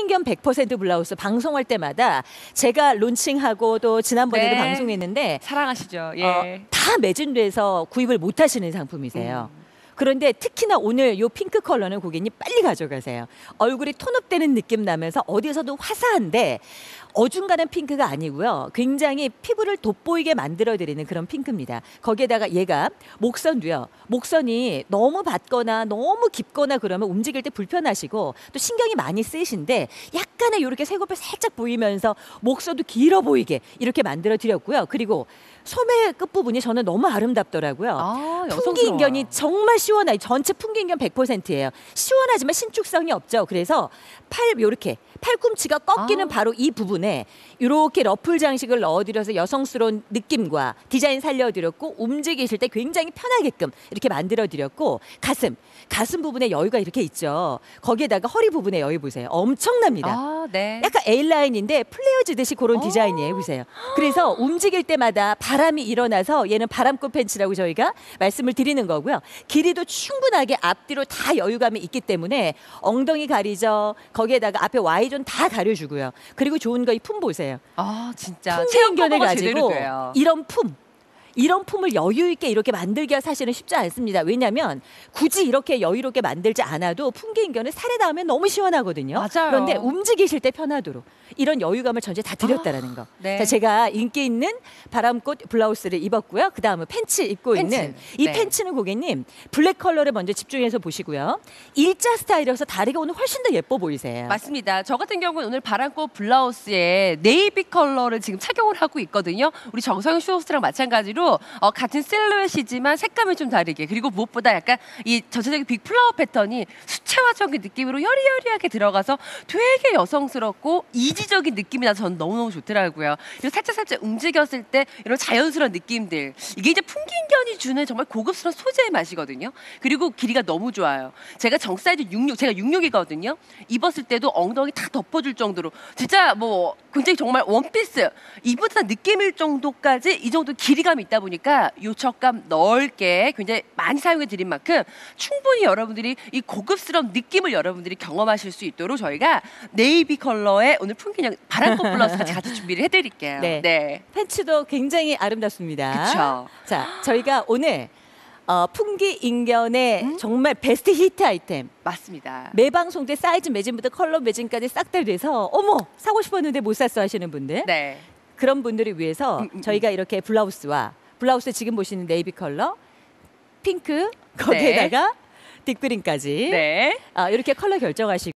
풍기인견 100% 블라우스 방송할 때마다 제가 론칭하고 또 지난번에도 네. 방송했는데 사랑하시죠. 예. 어, 다 매진돼서 구입을 못 하시는 상품이세요. 음. 그런데 특히나 오늘 요 핑크 컬러는 고객님 빨리 가져가세요. 얼굴이 톤업되는 느낌 나면서 어디서도 화사한데 어중간한 핑크가 아니고요. 굉장히 피부를 돋보이게 만들어드리는 그런 핑크입니다. 거기에다가 얘가 목선도요. 목선이 너무 받거나 너무 깊거나 그러면 움직일 때 불편하시고 또 신경이 많이 쓰이신데 약간의 이렇게 쇄골뼈 살짝 보이면서 목선도 길어 보이게 이렇게 만들어 드렸고요. 그리고 소매 끝부분이 저는 너무 아름답더라고요. 아, 풍기 인견이 정말 시원해요. 전체 풍기 인견 100%예요. 시원하지만 신축성이 없죠. 그래서 팔 요렇게 팔꿈치가 꺾이는 아. 바로 이 부분 에 이렇게 러플 장식을 넣어드려서 여성스러운 느낌과 디자인 살려드렸고 움직이실 때 굉장히 편하게끔 이렇게 만들어드렸고 가슴 가슴 부분에 여유가 이렇게 있죠. 거기에다가 허리 부분에 여유 보세요. 엄청납니다. 아, 네. 약간 A 라인인데 플레어지듯이 그런 어. 디자인이에요. 보세요. 그래서 움직일 때마다 바람이 일어나서 얘는 바람꽃 팬츠라고 저희가 말씀을 드리는 거고요. 길이도 충분하게 앞뒤로 다 여유감이 있기 때문에 엉덩이 가리죠. 거기에다가 앞에 Y존 다 가려주고요. 그리고 좋은 거 이 품 보세요. 아, 진짜 제대로 가지고. 이런 품. 이런 품을 여유 있게 이렇게 만들기가 사실은 쉽지 않습니다. 왜냐하면 굳이 이렇게 여유롭게 만들지 않아도 풍기인견을 살에 닿으면 너무 시원하거든요. 맞아요. 그런데 움직이실 때 편하도록 이런 여유감을 전체 다 드렸다라는 거. 네. 자, 제가 인기 있는 바람꽃 블라우스를 입었고요. 그 다음은 팬츠 입고 팬츠. 있는 이 네. 팬츠는 고객님 블랙 컬러를 먼저 집중해서 보시고요. 일자 스타일이어서 다리가 오늘 훨씬 더 예뻐 보이세요. 맞습니다. 저 같은 경우는 오늘 바람꽃 블라우스에 네이비 컬러를 지금 착용을 하고 있거든요. 우리 정성현 쇼호스트랑 마찬가지로 어, 같은 실루엣이지만 색감이 좀 다르게 그리고 무엇보다 약간 이 전체적인 big flower 패턴이 수채화적인 느낌으로 여리여리하게 들어가서 되게 여성스럽고 이지적인 느낌이 나서 저는 너무너무 좋더라고요. 그리고 살짝살짝 움직였을 때 이런 자연스러운 느낌들 이게 이제 풍기인견이 주는 정말 고급스러운 소재의 맛이거든요. 그리고 길이가 너무 좋아요. 제가 정 사이즈 66, 제가 66이거든요. 입었을 때도 엉덩이 다 덮어줄 정도로 진짜 뭐 굉장히 정말 원피스 입은 듯한 느낌일 정도까지 이 정도 길이감이 있다 보니까 요척감 넓게 굉장히 많이 사용해 드린 만큼 충분히 여러분들이 이 고급스러운 느낌을 여러분들이 경험하실 수 있도록 저희가 네이비 컬러의 오늘 풍기인견 바람꽃 블라우스 같이 같이 준비를 해드릴게요. 네. 네. 팬츠도 굉장히 아름답습니다. 그쵸. 자, 저희가 오늘 어, 풍기 인견의 음? 정말 베스트 히트 아이템 맞습니다. 매 방송 때 사이즈 매진부터 컬러 매진까지 싹 다 돼서 어머 사고 싶었는데 못 샀어 하시는 분들 네. 그런 분들을 위해서 음, 음, 저희가 이렇게 블라우스와 블라우스 지금 보시는 네이비 컬러 핑크 거기에다가 deep green까지. 네. 아, 이렇게 컬러 결정하시고